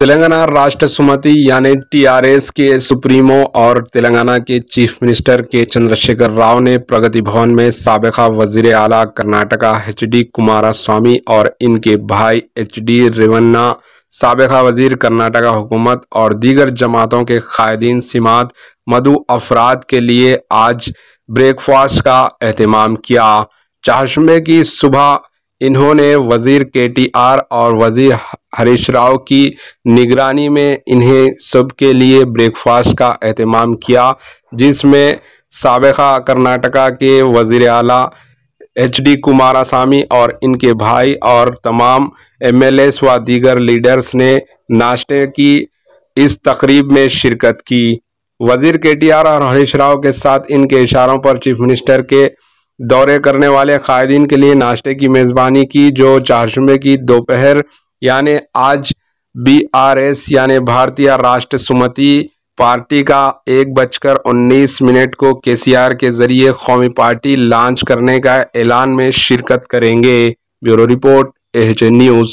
तेलंगाना राष्ट्र सुमति यानी टीआरएस के सुप्रीमो और तेलंगाना के चीफ मिनिस्टर के चंद्रशेखर राव ने प्रगति भवन में सबका वज़ीर आला Karnataka H D Kumaraswamy और इनके भाई एच डी रेवन्ना, सबका वज़ीर कर्नाटका हुकूमत और दीगर जमातों के कायदीन सिमात मधु अफराद के लिए आज ब्रेकफास्ट का अहतमाम किया। चाशमे की सुबह इन्होंने वज़ीर के टी आर और वज़ीर हरीश राव की निगरानी में इन्हें सब के लिए ब्रेकफास्ट का अहतमाम किया, जिसमें सबका कर्नाटका के वज़ीर अला एच डी कुमारासामी और इनके भाई और तमाम एम एल एस व दीगर लीडर्स ने नाश्ते की इस तकरीब में शिरकत की। वज़ीर के टी आर और हरीश राव के साथ इनके इशारों पर चीफ मिनिस्टर के दौरे करने वाले कायदीन के लिए नाश्ते की मेज़बानी की, जो चारशुमे की दोपहर, यानि आज बी आर एस यानि भारतीय राष्ट्र सुमति पार्टी का एक बजकर उन्नीस मिनट को के सी आर के ज़रिए कौमी पार्टी लॉन्च करने का ऐलान में शिरकत करेंगे। Bureau report HN news.